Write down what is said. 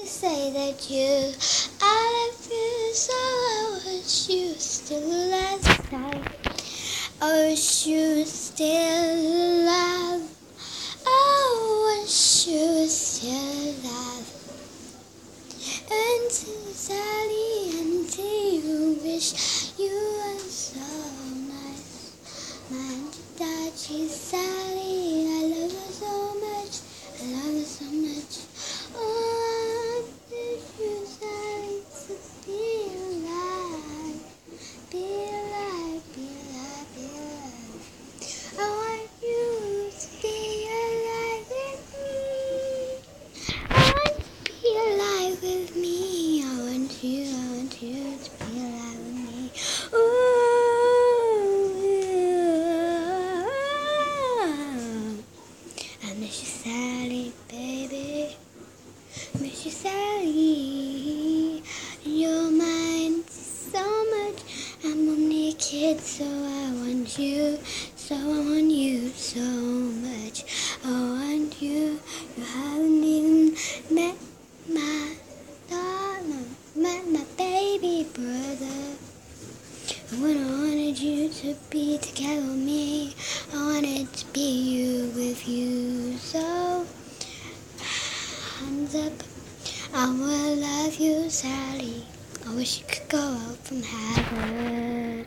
to say that you, I love you so I wish oh, you still last time. I wish you still alive. I wish you still alive. And Sally, and you wish you were so nice. Man, that she's Sally. I love her so much. I love her so much. Oh, I wish you Sally to be alive. Be alive, be alive, be alive. I want you to be alive with me. I want to be alive with me. I want you, I want you to be alive with me. Ooh. I miss you, Sally, baby. Miss you, Sally. You're mine so much. I'm only a kid, so I want you. So I want you so much. I want you. You haven't even met my daughter, met my baby brother. When I wanted you to be together with me, So, hands up, I will love you, Sally. I wish you could go out from heaven.